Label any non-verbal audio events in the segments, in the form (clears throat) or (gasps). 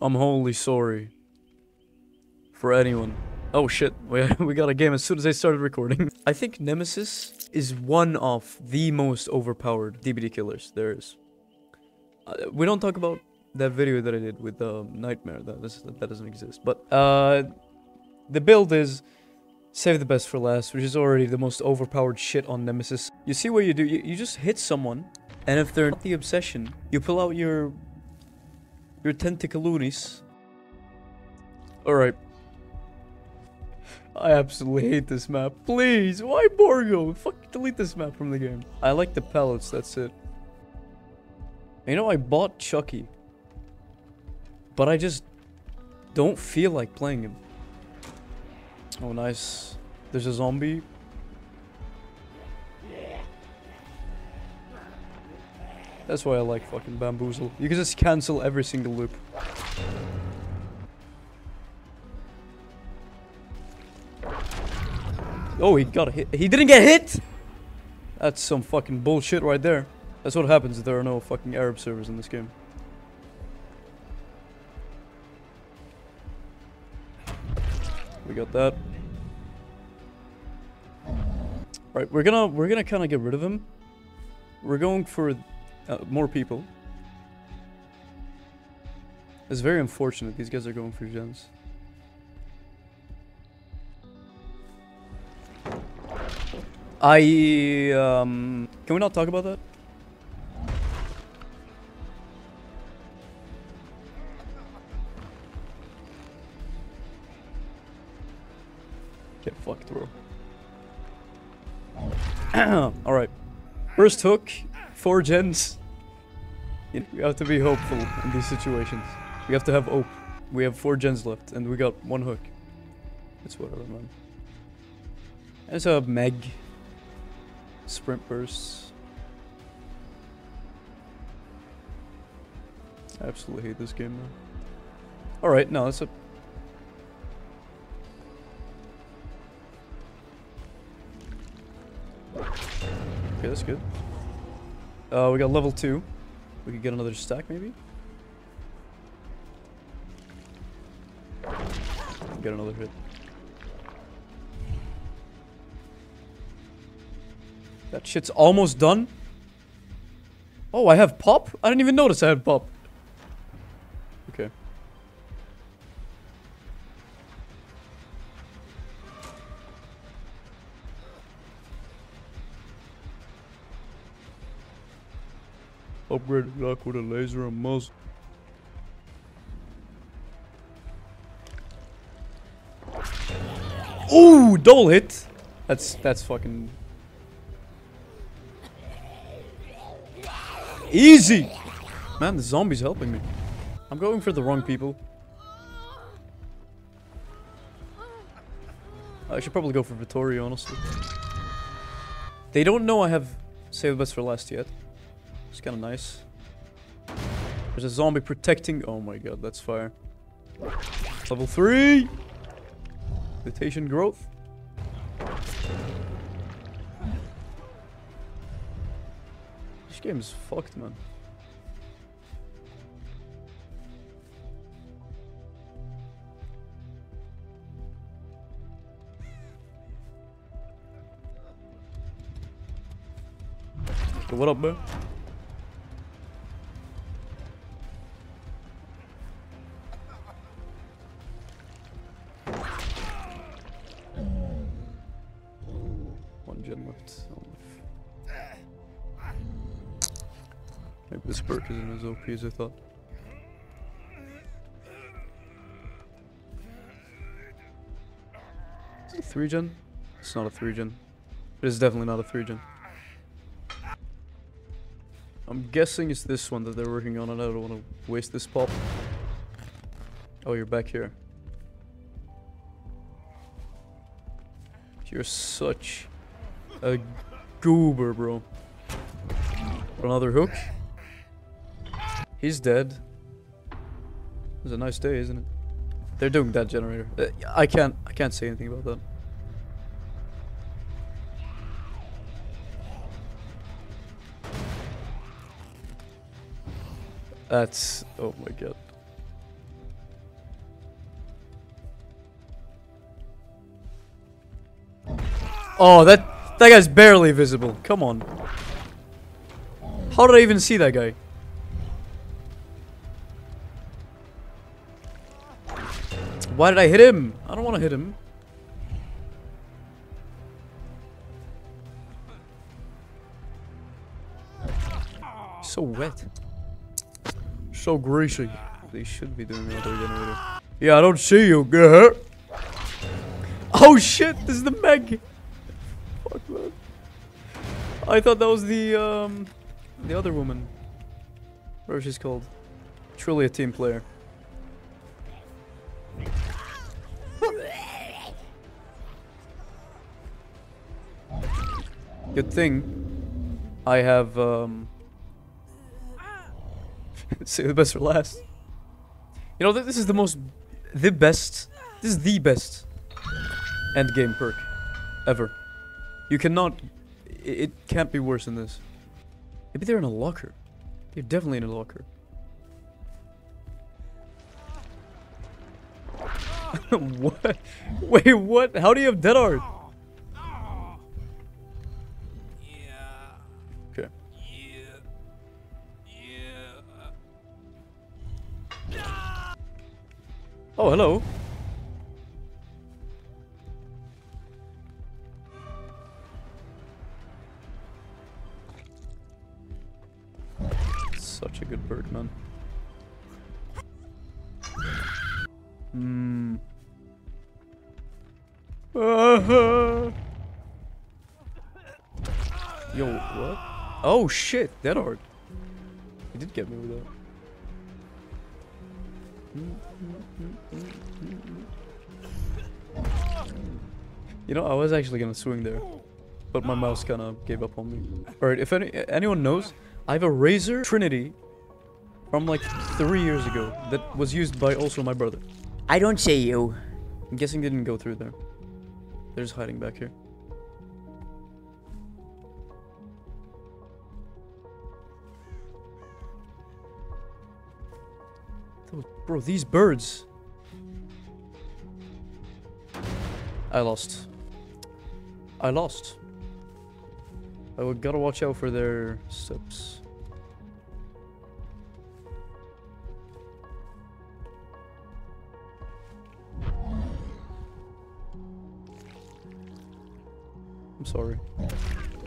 I'm wholly sorry. For anyone. Oh shit, we, (laughs) we got a game as soon as I started recording. (laughs) I think Nemesis is one of the most overpowered DBD killers there is. Uh, we don't talk about that video that I did with um, Nightmare, that, that doesn't exist. But uh, the build is save the best for last, which is already the most overpowered shit on Nemesis. You see what you do? You, you just hit someone, and if they're not the obsession, you pull out your your tentaculunis. Alright. I absolutely hate this map. Please, why Borgo? Fuck, delete this map from the game. I like the pellets, that's it. You know, I bought Chucky. But I just don't feel like playing him. Oh, nice. There's a zombie. That's why I like fucking Bamboozle. You can just cancel every single loop. Oh, he got hit. He didn't get hit! That's some fucking bullshit right there. That's what happens if there are no fucking Arab servers in this game. We got that. Right, we're gonna we're gonna kind of get rid of him. We're going for uh, more people. It's very unfortunate these guys are going for gens. I um can we not talk about that? Get fucked, bro. (clears throat) Alright. First hook, four gens. You we have to be hopeful in these situations. We have to have hope. We have four gens left, and we got one hook. It's whatever, man. There's a Meg. Sprint bursts. I absolutely hate this game, man. Alright, no, that's a Okay, that's good. Uh, we got level 2. We could get another stack, maybe? Get another hit. That shit's almost done. Oh, I have pop? I didn't even notice I had pop. Upgraded lock with a laser and muzzle. Ooh, double hit. That's that's fucking easy. Man, the zombie's helping me. I'm going for the wrong people. I should probably go for Vittorio, honestly. They don't know I have Save the Best for last yet. It's kind of nice. There's a zombie protecting. Oh my god, that's fire. Level 3! Mutation growth. This game is fucked, man. What up, man? As I thought. Is it a 3 gen? It's not a 3 gen. It is definitely not a 3 gen. I'm guessing it's this one that they're working on and I don't want to waste this pop. Oh, you're back here. You're such a goober, bro. Another hook. He's dead. It was a nice day, isn't it? They're doing that generator. Uh, I can't. I can't say anything about that. That's... Oh my god. Oh, that... That guy's barely visible. Come on. How did I even see that guy? Why did I hit him? I don't want to hit him. So wet. So greasy. They should be doing another generator. Yeah, I don't see you. Get hurt. Oh shit, this is the Meg. Fuck man. I thought that was the um the other woman. Whatever she's called. Truly a team player. Good thing I have um (laughs) say the best for last. You know, th this is the most the best this is the best end game perk ever. You cannot it can't be worse than this. Maybe they're in a locker. They're definitely in a locker. (laughs) what? Wait, what? How do you have Dead Hard? Oh, hello. Such a good bird, man. Hmm. (laughs) Yo, what? Oh shit, that hard. He did get me with that. You know, I was actually gonna swing there, but my mouse kind of gave up on me. Alright, if any anyone knows, I have a Razer Trinity from like three years ago that was used by also my brother. I don't say you. I'm guessing they didn't go through there. They're just hiding back here. Bro, these birds. I lost. I lost. I would gotta watch out for their steps. I'm sorry.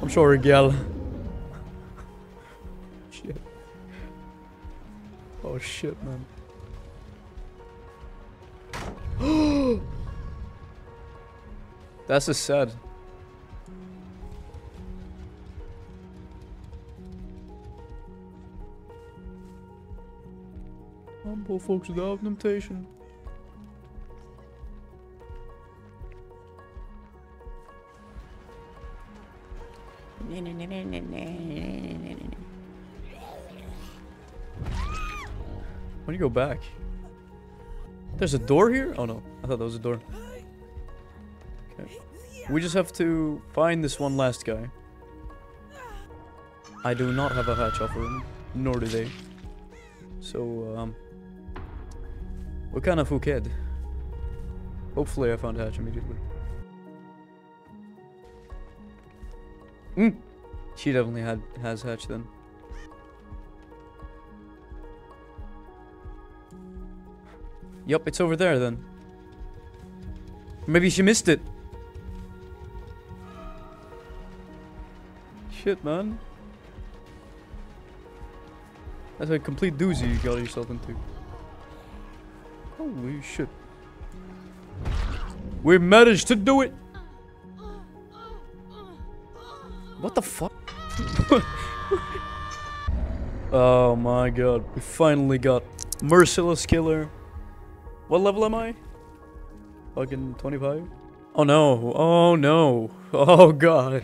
I'm sorry, gal. (laughs) shit. Oh shit, man. That's just sad. Humble folks without temptation. When you go back? There's a door here? Oh no, I thought that was a door. We just have to find this one last guy. I do not have a hatch offer him, nor do they. So, um... We're kind of hooked. Hopefully I found a hatch immediately. Mm. She definitely had has hatch then. Yup, it's over there then. Maybe she missed it. Shit, man. That's a complete doozy you got yourself into. Holy shit. We managed to do it! What the fuck? (laughs) oh my god, we finally got Merciless Killer. What level am I? Fucking 25? Oh no, oh no, (laughs) oh god.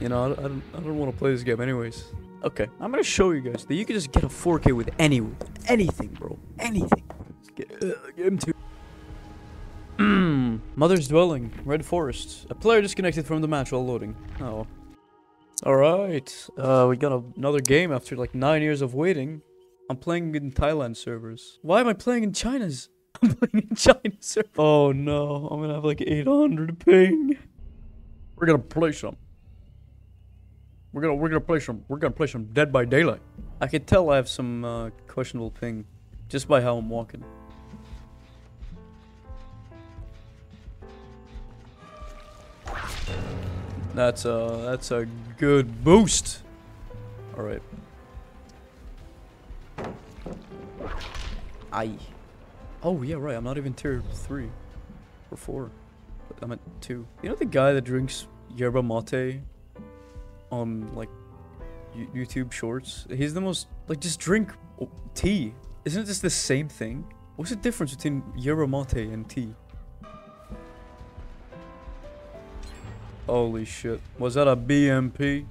You know, I, I don't, I don't want to play this game anyways. Okay, I'm gonna show you guys that you can just get a 4K with any, anything, bro. Anything. Let's get, uh, get him to. (clears throat) Mother's Dwelling, Red Forest. A player disconnected from the match while loading. Oh. Alright, uh, we got a, another game after like nine years of waiting. I'm playing in Thailand servers. Why am I playing in China's? (laughs) I'm playing in China's servers. Oh no, I'm gonna have like 800 ping. We're gonna play some. We're gonna we're gonna play some. We're gonna play some Dead by Daylight. I can tell I have some uh, questionable ping, just by how I'm walking. That's a that's a good boost. All right. Aye. Oh yeah, right. I'm not even tier three or four. I'm at two. You know the guy that drinks yerba mate on like YouTube Shorts? He's the most like just drink tea. Isn't this the same thing? What's the difference between yerba mate and tea? Holy shit. Was that a BNP?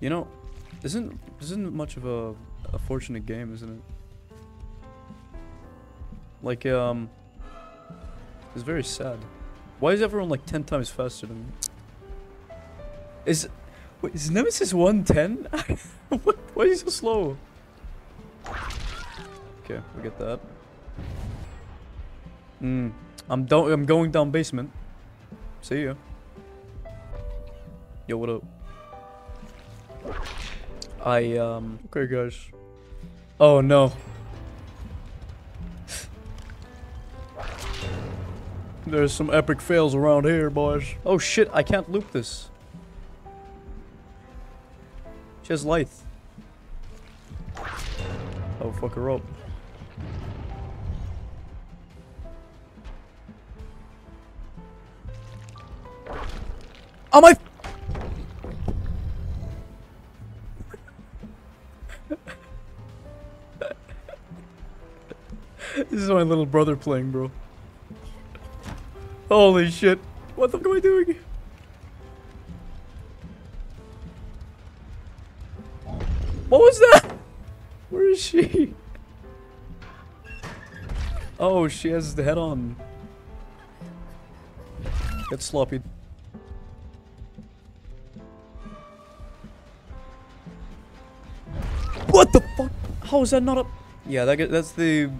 You know, isn't isn't much of a, a fortunate game, isn't it? Like um it's very sad. Why is everyone like 10 times faster than me? Is wait, is Nemesis 110? (laughs) what, why is he so slow? Okay, we get that. Hmm. I'm don't I'm going down basement. See ya. Yo, what up? I um okay guys. Oh no. There's some epic fails around here, boys. Oh shit, I can't loop this. She has. Oh, fuck her up. Oh (laughs) my! this is my little brother playing, bro. Holy shit. What the fuck am I doing? Oh, she has the head on. Get sloppy. What the fuck? How is that not up? Yeah, that, that's the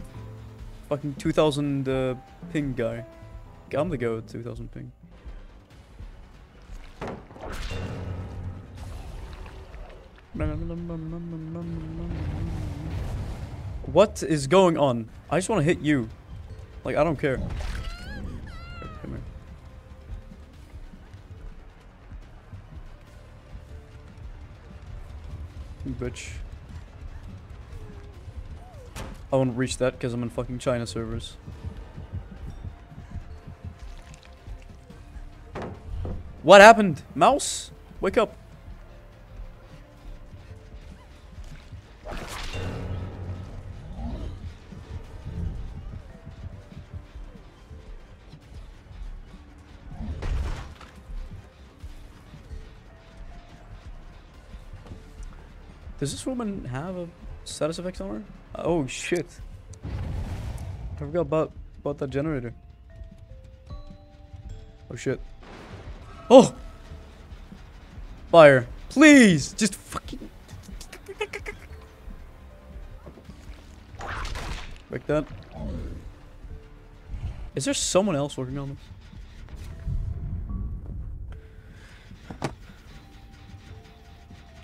fucking 2000 uh, ping guy. I'm the go with 2000 ping. What is going on? I just want to hit you. Like, I don't care. Come here. You bitch. I won't reach that because I'm in fucking China servers. What happened? Mouse? Wake up. Does this woman have a status effect on her? Oh shit. I forgot about, about that generator. Oh shit. Oh! Fire. Please! Just fucking... Break that. Is there someone else working on this?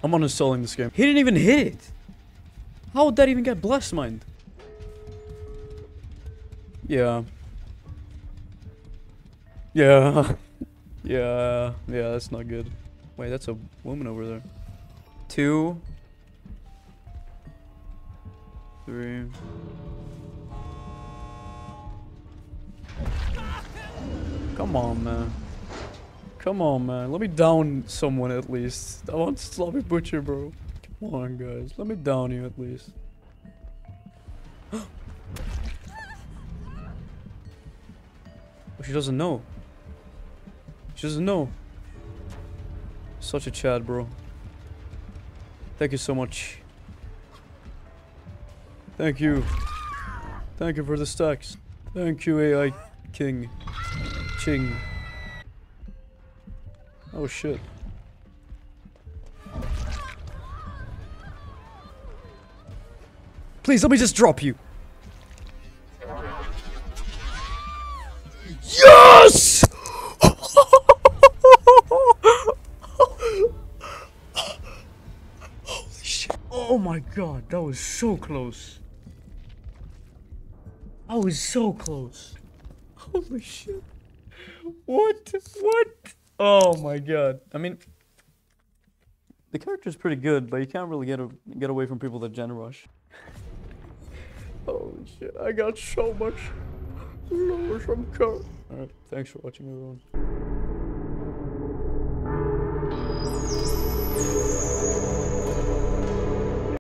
I'm uninstalling this game. He didn't even hit it! How would that even get Blast Mined? Yeah. Yeah. (laughs) Yeah, yeah, that's not good. Wait, that's a woman over there. Two. Three. Come on, man. Come on, man. Let me down someone at least. I want Sloppy Butcher, bro. Come on, guys. Let me down you at least. (gasps) oh, she doesn't know. She doesn't know. Such a Chad, bro. Thank you so much. Thank you. Thank you for the stacks. Thank you, AI King. Ching. Oh shit. Please let me just drop you. Yes! Holy shit. Oh my god, that was so close. I was so close. Holy shit. What? What? Oh my god. I mean, the character's pretty good, but you can't really get a, get away from people that gen rush. Holy shit, I got so much lower from car. Alright, thanks for watching everyone.